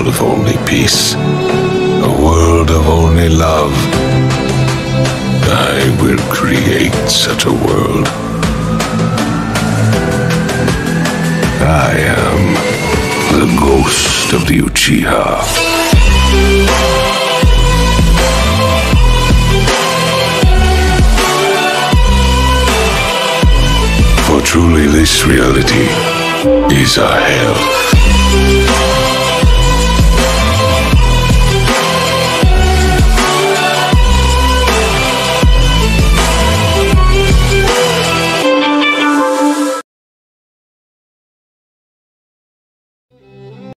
world of only peace, a world of only love. I will create such a world. I am the ghost of the Uchiha. For truly this reality is a hell.